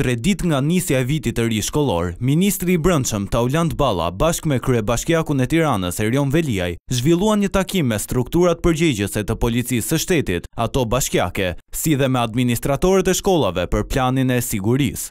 Tre ditë nga nisja e vitit të ri shkollor, ministri i Brendshëm, Taulant Balla, bashkë me kryebashkiakun e Tiranës, Erion Veliaj, zhvilluan një takim me strukturat përgjegjëse të Policisë së Shtetit, ato bashkiake, si dhe me administratorët e shkollave për planin e sigurisë.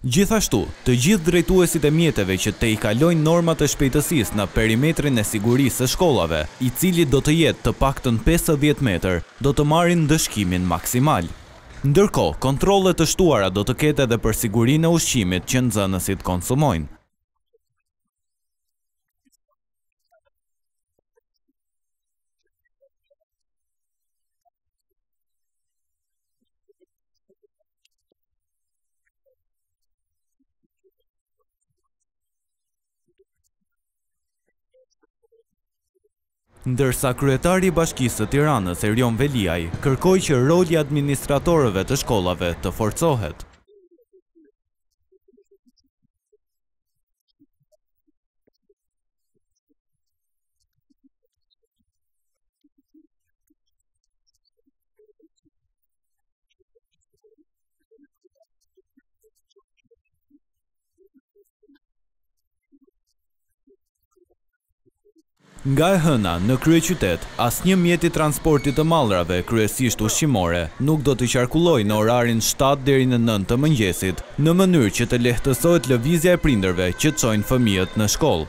Gjithashtu, të gjithë drejtuesit e mjeteve që tejkalojnë normat e shpejtësisë në perimetrin e sigurisë së shkollave, i cili do të jetë të paktën pesëdhjetë metër, do të marrin ndëshkimin maksimal. Ndërkohë, kontrolle të shtuara do të ketë edhe për sigurinë e ushqimit që nxënësit konsumojnë. Ndërsa kryetari i Bashkisë së Tiranës, Erion Veliaj, kërkoi që roli i administratorëve të shkollave të forcohet. Nga e hëna, në kryeqytet, asnjë mjet i transportit të mallrave, kryesisht ushqimore, nuk do të qarkullojë në orarin shtatë deri në nëntë të mëngjesit, në mënyrë që të lehtësohet lëvizja e prindërve që çojnë fëmijët në shkollë.